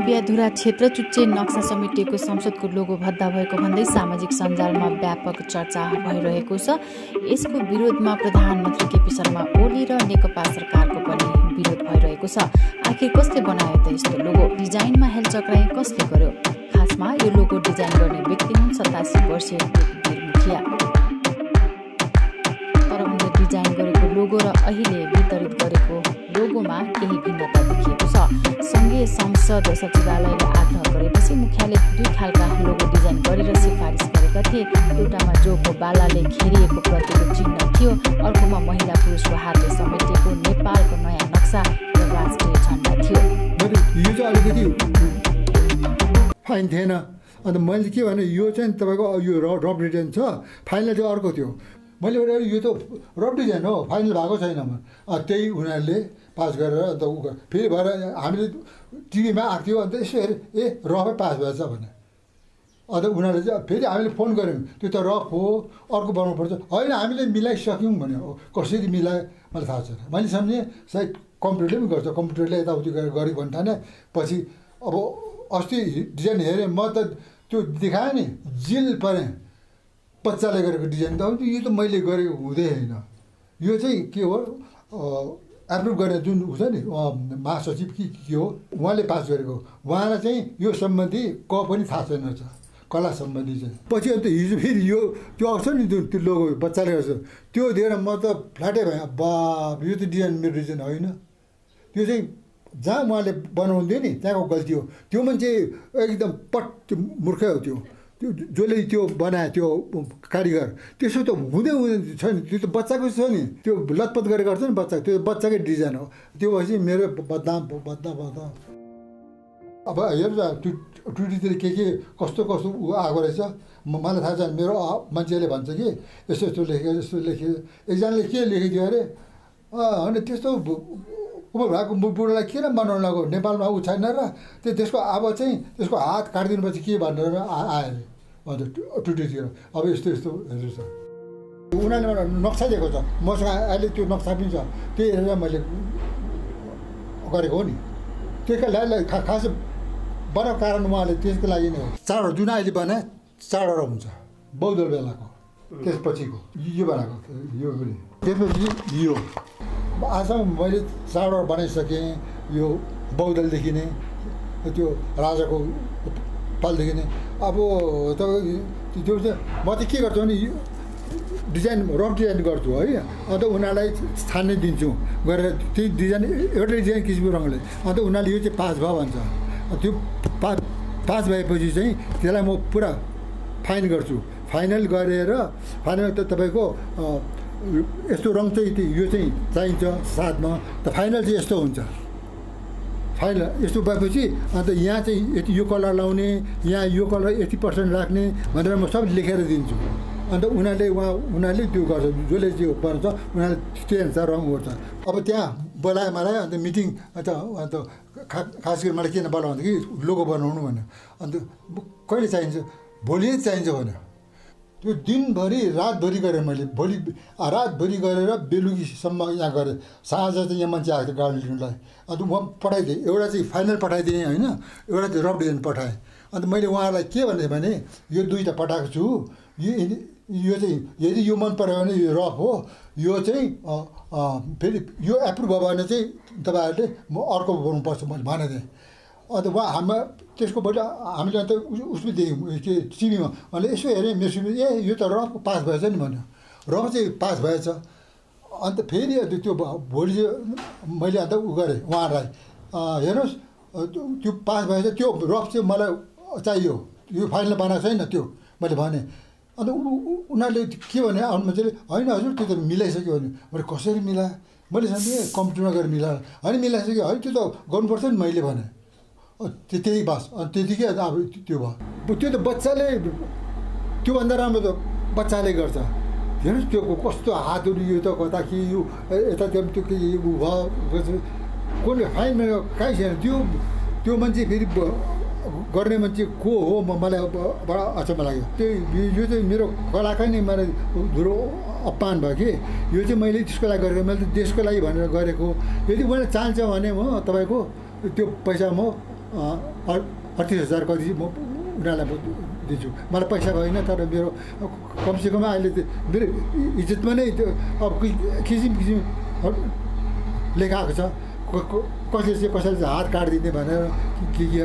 ब्याधुरा क्षेत्र चुच्चे नक्सा समेटिएको संसदको लोगो भद्दा भएको भन्दै सामाजिक सञ्जालमा व्यापक चर्चा भइरहेको छ। यसको विरोधमा प्रधानमन्त्री केपी शर्मा ओली र नेकपा सरकारको पनि विरोध भइरहेको छ। आखिर कसले बनायो त यस्तो लोगो? डिजाइनमा हेलचक्राइ कसले गर्यो? खासमा यो लोगो डिजाइन गर्ने व्यक्ति हुन् सतासी वर्षीय मुखिया तर उनले डिजाइन गरेको लोगो र अहिले वितरित गरेको लोगोमा केही भिन्नता देखिएको छ। संसद सचिवालयले आग्रह गरेपछि मुख्यालय दुई खालका लोगो डिजाइन गरेर सिफारिस गरेका थिए। एउटामा जोको बालाले घेरिएको प्रतिको चिन्ह थियो अर्कोमा महिला पुरुषको हातले समेटिएको नेपालको नयाँ नक्सा र राष्ट्रिय झन्डा थियो। अलिकति फाइन थिएन। अन्त मैले के भने यो चाहिँ तपाईँको यो रफ डिजाइन छ। फाइनल चाहिँ अर्को थियो। मैले यो त रफ डिजाइन हो फाइनल भएको छैन। त्यही उनीहरूले पास गरेर अन्त उ फेरि भएर हामीले टिभीमा आएको थियो अन्त यसो हेरेँ ए रफै पास भएछ भने। अन्त उनीहरूले चाहिँ फेरि हामीले फोन गऱ्यौँ त्यो त रफ हो अर्को बनाउनुपर्छ होइन हामीले मिलाइसक्यौँ भने कसरी मिलायो मलाई थाहा छैन। मैले सम्झेँ सायद कम्प्युटरले पनि गर्छ। कम्प्युटरले यताउति गरेर गरेको भन्ने ठाने पछि अब अस्ति डिजाइन हेरेँ म त त्यो देखाएँ नि जिल परेँ। बच्चाले गरेको डिजाइन त यो त मैले गरेको हुँदै होइन। यो चाहिँ के हो एप्रुभ गर्ने जुन हुन्छ नि महासचिव कि के हो उहाँले पास गरेको उहाँलाई चाहिँ यो सम्बन्धी क पनि थाहा छैन रहेछ कला सम्बन्धी चाहिँ। पछि अन्त हिजो फेरि यो त्यो आउँछ नि जुन त्यो लोगो बच्चाले गर्छ त्यो दिएर म त फ्ल्याटै भएँ। बा यो त डिजाइन मेरो डिजाइन होइन। त्यो चाहिँ जहाँ उहाँले बनाउँथ्यो नि त्यहाँको गल्ती हो। त्यो मान्छे एकदम पट मूर्खै हो त्यो। त्यो जसले त्यो बनायो त्यो कारिगर त्यसो त हुँदै हुँदैन छ नि त्यो त बच्चाको छ नि। त्यो लतपत गरेर गर्छ नि बच्चा। त्यो बच्चाकै डिजाइन हो। त्यो भएपछि मेरो बदनाम बदनाम बदनाम। अब हेर्नु टुटीतिर के के कस्तो कस्तो ऊ आएको रहेछ। मलाई थाहा छ मेरो मान्छेले भन्छ कि यस्तो यस्तो लेख्यो यस्तो लेख्यो एकजनाले के लेखिदियो अरे? होइन त्यस्तो उमर भएको बुढोलाई किन बनाउनु लाग्यो नेपालमा ऊ छैन र। त्यो त्यसको अब चाहिँ त्यसको हात काटिदिनुपर्छ के भनेर आयो? अरे अन्त अब यस्तो यस्तो हेर्नु छ उनीहरूले मलाई नक्सा दिएको छ मसँग अहिले त्यो नक्सा पनि छ। त्यही हेरेर मैले गरेको हो नि। त्यसको लागि खास बनाएको कारण उहाँले त्यसको लागि नै हो। चाडहरू जुन अहिले बनाए चाडहरू हुन्छ। बौद्ध बेलाको त्यसपछिको। यो बनाएको यो पनि। त्यसपछि यो। आजसम्म मैले चाडहरू बनाइसकेँ यो बौद्धदेखि नै त्यो राजाको पालदेखि नै। अब तपाईँ त्यो म चाहिँ के गर्छु भने डिजाइन रफ डिजाइन गर्छु है। अन्त उनीहरूलाई छान्ने दिन्छु। गरेर त्यही डिजाइन एउटै डिजाइन किसिमको रङले। अन्त उनीहरूले यो चाहिँ पास भयो भन्छ। त्यो पा पास भएपछि चाहिँ त्यसलाई म पुरा फाइन गर्छु। फाइनल गरेर फाइनल त तपाईँको यस्तो रङ चाहिँ यो चाहिँ चाहिन्छ साथमा त फाइनल चाहिँ यस्तो हुन्छ। फाइनल यस्तो भएपछि अन्त यहाँ चाहिँ यति यो कलर लाउने यहाँ यो कलर यति पर्सेन्ट राख्ने भनेर म सब लेखेर दिन्छु। अन्त उनीहरूले उहाँ उनीहरूले त्यो गर्छ जसले त्यो गर्छ उनीहरूले त्यही अनुसार रङ गर्छ अब त्यहाँ बोलायो मलाई अन्त मिटिङ अन्त अन्त खा खास गरी मलाई किन भने कि लोगो बनाउनु भन्यो अन्त कहिले चाहिन्छ? भोलि चाहिन्छ भन्यो त्यो दिनभरि रातभरि गरेँ मैले। भोलि रातभरि गरेर बेलुकीसम्म यहाँ गरेँ। साँझ चाहिँ यहाँ मान्छे आएको थियो गाडी लिनुलाई। अन्त उहाँ पठाइदिएँ। एउटा चाहिँ फाइनल पठाइदिएँ होइन। एउटा चाहिँ रफ डिजाइन पठाएँ। अन्त मैले उहाँलाई के भने भने यो दुईवटा पठाएको छु। यो यो चाहिँ यदि यो मन पऱ्यो भने यो रफ हो। यो चाहिँ फेरि यो एप्रुभ भयो भने चाहिँ तपाईँहरूले म अर्को बनाउनुपर्छ मैले भनेको अन्त उहाँ हाम्रा त्यसको बदला हामीले अन्त उसमा देख्यौँ के टिभीमा अनि यसो हेरेँ मेरो सिमी ए यो त रफ पास भएछ नि भन्यो। रफ चाहिँ पास भएछ। अन्त फेरि अन्त त्यो भोलि मैले अन्त उ गरेँ उहाँहरूलाई हेर्नुहोस् त्यो पास भएछ त्यो रफ चाहिँ मलाई चाहियो। यो फाइनल बनाएको छैन त्यो मैले भनेँ। अन्त उनीहरूले के भने आउनु मान्छेले होइन हजुर त्यो त मिलाइसक्यो भने मैले कसरी मिलाएँ? मैले सम्झेँ कम्प्युटरमा गएर मिलाएर। होइन मिलाइसक्यो। है त्यो त गर्नुपर्छ नि मैले भने। त्यही बास। अनि त्यतिकै अब त्यो भयो। त्यो त बच्चाले त्योभन्दा राम्रो त बच्चाले गर्छ। हेर्नुहोस् त्यो कस्तो हातहरू यो त कता कि यो यता त्यो त्यो के उ भयो कसले फाइन कहीँ छैन। त्यो त्यो मान्छे फेरि गर्ने मान्छे को हो? म मलाई बडा अचम्म लाग्यो। त्यही यो चाहिँ मेरो कलाकै नै मलाई धुलो अपमान भयो कि। यो चाहिँ मैले त्यसको लागि गरेको मैले देशको लागि भनेर गरेको यदि मैले चाहन्छ भने म तपाईँको त्यो पैसा म अडतिस हजार कति म उनीहरूलाई दिन्छु। मलाई पैसा होइन तर मेरो कमसेकम अहिले मेरो इज्जतमा नै त्यो अब किसिम किसिम लेखाएको छ। कसले चाहिँ कसैले चाहिँ हात काटिदिने भनेर के के